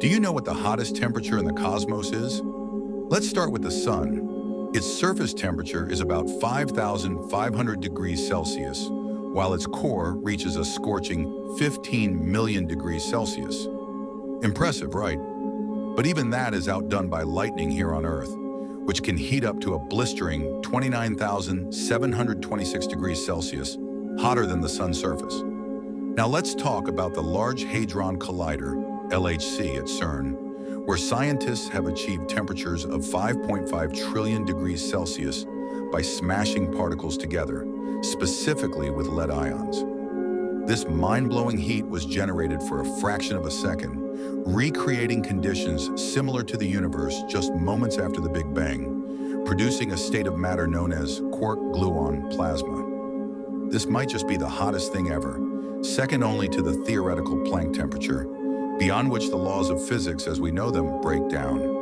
Do you know what the hottest temperature in the cosmos is? Let's start with the sun. Its surface temperature is about 5,500 degrees Celsius, while its core reaches a scorching 15 million degrees Celsius. Impressive, right? But even that is outdone by lightning here on Earth, which can heat up to a blistering 29,726 degrees Celsius, hotter than the sun's surface. Now let's talk about the Large Hadron Collider, LHC at CERN, where scientists have achieved temperatures of 5.5 trillion degrees Celsius by smashing particles together, specifically with lead ions. This mind-blowing heat was generated for a fraction of a second, recreating conditions similar to the universe just moments after the Big Bang, producing a state of matter known as quark-gluon plasma. This might just be the hottest thing ever, second only to the theoretical Planck temperature, beyond which the laws of physics as we know them break down.